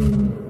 Mm.